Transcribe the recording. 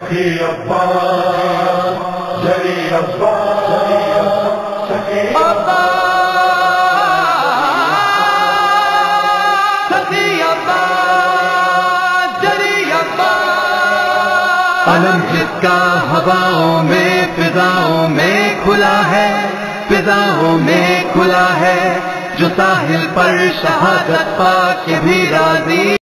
سخی علم جس کا ہواؤں میں فضاؤں میں کھلا ہے فضاؤں میں کھلا ہے۔ جو ساحل پر شہادت پا کے بھی راضی